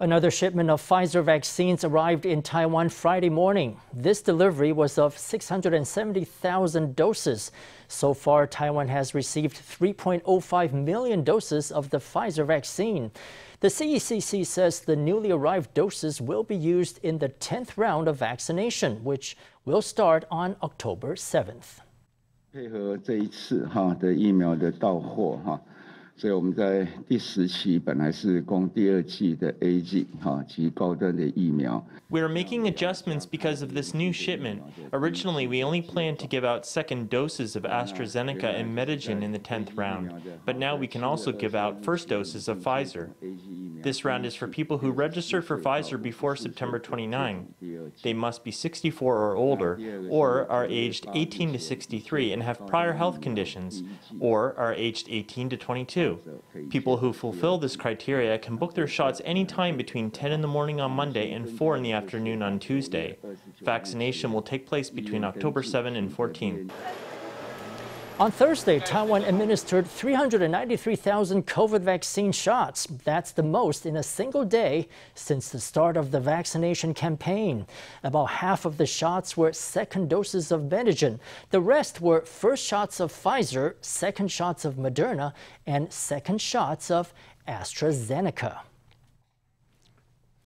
Another shipment of Pfizer vaccines arrived in Taiwan Friday morning. This delivery was of 670,000 doses. So far, Taiwan has received 3.05 million doses of the Pfizer vaccine. The CECC says the newly arrived doses will be used in the 10th round of vaccination, which will start on October 7th. 配合这一次哈的疫苗的到货哈。 所以我们在第十期本来是供第二剂的 A G 哈及高端的疫苗。We are making adjustments because of this new shipment. Originally, we only planned to give out second doses of AstraZeneca and Medigen in the 10th round, but now we can also give out first doses of Pfizer. This round is for people who registered for Pfizer before September 29. They must be 64 or older, or are aged 18 to 63 and have prior health conditions, or are aged 18 to 22. People who fulfill this criteria can book their shots anytime between 10 in the morning on Monday and 4 in the afternoon on Tuesday. Vaccination will take place between October 7 and 14. On Thursday, Taiwan administered 393,000 COVID vaccine shots. That's the most in a single day since the start of the vaccination campaign. About half of the shots were second doses of Medigen. The rest were first shots of Pfizer, second shots of Moderna, and second shots of AstraZeneca.